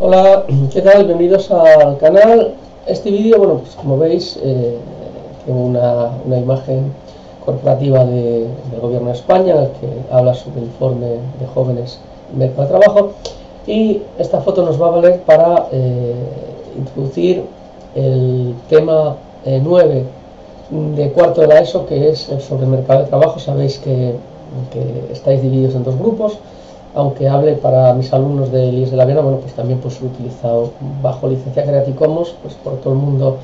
Hola, ¿qué tal? Bienvenidos al canal. Este vídeo, bueno, pues como veis, eh, tengo una, imagen corporativa del Gobierno de España que habla sobre el informe de jóvenes en mercado de trabajo y esta foto nos va a valer para eh, introducir el tema 9 eh, de cuarto de la ESO que es sobre el mercado de trabajo. Sabéis que, que estáis divididos en dos grupos aunque hable para mis alumnos de IES de la Viena, bueno, pues también pues utilizado bajo licencia Creative Commons, pues por todo el mundo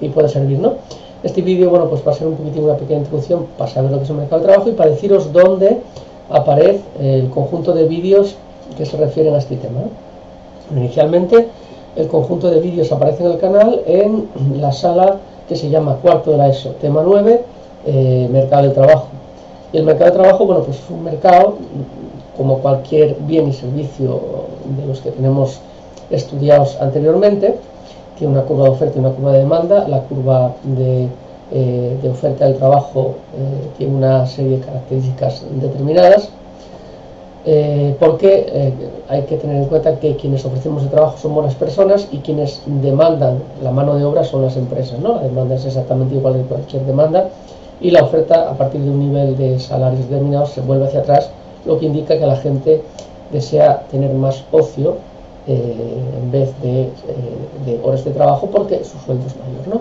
y puede servir, ¿no? Este vídeo, bueno, pues va a ser un poquitín una pequeña introducción para saber lo que es el mercado de trabajo y para deciros dónde aparece el conjunto de vídeos que se refieren a este tema. Inicialmente, el conjunto de vídeos aparece en el canal en la sala que se llama Cuarto de la ESO, tema 9, eh, Mercado de Trabajo. Y el mercado de trabajo, bueno, pues es un mercado como cualquier bien y servicio de los que tenemos estudiados anteriormente, tiene una curva de oferta y una curva de demanda. La curva de, eh, oferta del trabajo eh, tiene una serie de características determinadas, eh, porque hay que tener en cuenta que quienes ofrecemos el trabajo son buenas personas y quienes demandan la mano de obra son las empresas. ¿no? La demanda es exactamente igual que cualquier demanda y la oferta a partir de un nivel de salarios determinados se vuelve hacia atrás lo que indica que la gente desea tener más ocio eh, en vez eh, de, horas de trabajo porque su sueldo es mayor. ¿no?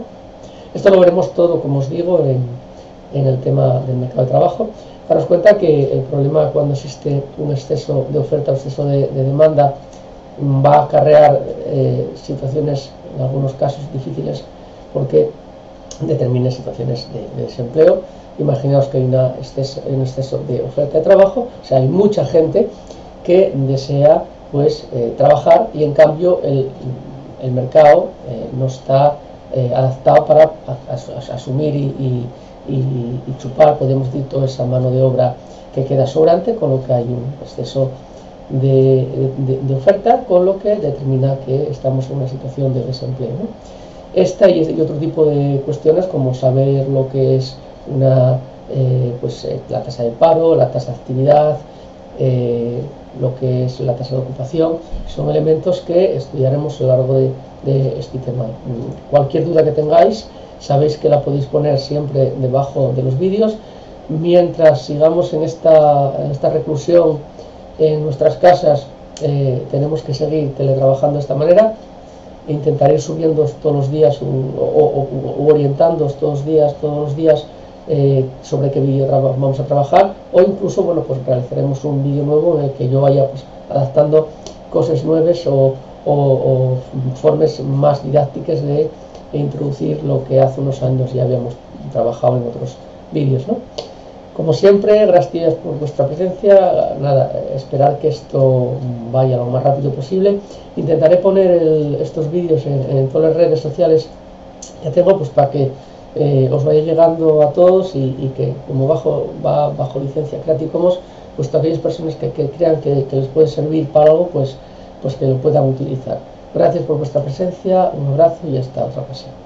Esto lo veremos todo, como os digo, en, el tema del mercado de trabajo. Daros cuenta que el problema cuando existe un exceso de oferta o exceso de, demanda va a acarrear eh, situaciones, en algunos casos difíciles, porque determina situaciones de desempleo imaginaos que hay una un exceso de oferta de trabajo, o sea, hay mucha gente que desea pues eh, trabajar y en cambio el, mercado eh, no está eh, adaptado para asumir y, chupar, podemos decir, toda esa mano de obra que queda sobrante, con lo que hay un exceso de, oferta, con lo que determina que estamos en una situación de desempleo. Esta y otro tipo de cuestiones como saber lo que es una, eh, pues, eh, la tasa de paro, la tasa de actividad, eh, lo que es la tasa de ocupación, son elementos que estudiaremos a lo largo de, este tema. Mm, cualquier duda que tengáis, sabéis que la podéis poner siempre debajo de los vídeos. Mientras sigamos en esta, esta reclusión en nuestras casas, tenemos que seguir teletrabajando de esta manera. Intentaré subiendo todos los días o, o, orientándoos todos los días, todos los días eh, sobre qué vídeo vamos a trabajar o incluso bueno pues realizaremos un vídeo nuevo en el que yo vaya pues adaptando cosas nuevas o, formas más didácticas de introducir lo que hace unos años ya habíamos trabajado en otros vídeos ¿no? como siempre gracias por vuestra presencia nada esperar que esto vaya lo más rápido posible intentaré poner estos vídeos en, en todas las redes sociales que tengo pues para que eh, os vaya llegando a todos y, que como bajo, va bajo licencia Creative Commons, pues aquellas personas que, crean que, les puede servir para algo, pues, pues que lo puedan utilizar. Gracias por vuestra presencia, un abrazo y hasta otra ocasión.